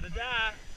Die.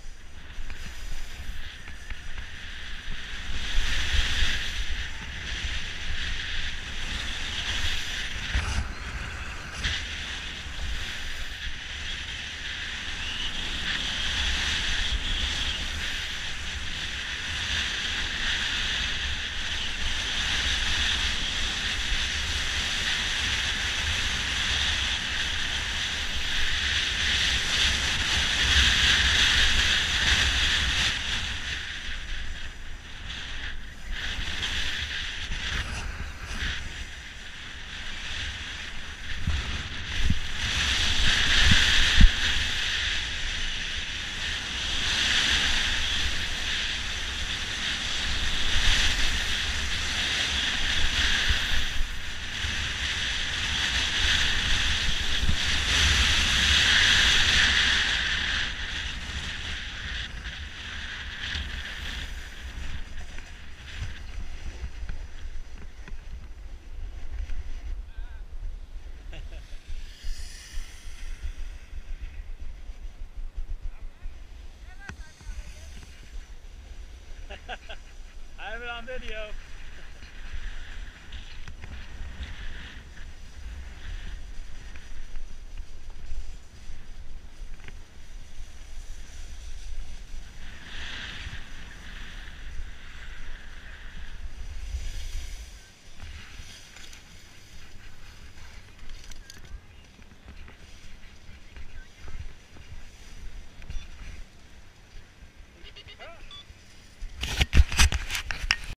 I have it on video.